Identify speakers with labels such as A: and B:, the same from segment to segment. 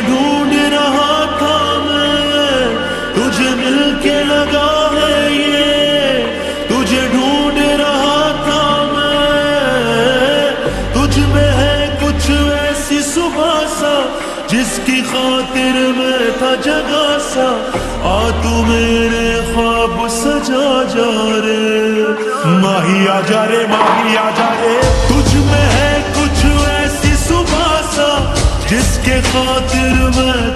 A: ڈھونڈ رہا تھا میں، تجھے مل کے لگا ہے یہ۔ تجھے ڈھونڈ رہا تھا میں۔ تجھ میں ہے کچھ ایسی صبح سا، جس کی خاطر میں تھا جگہ سا۔ آ تو میرے خواب سجا جا رے۔ ماہی آ جا رے، ماہی آ جا hatırıma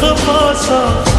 A: só possa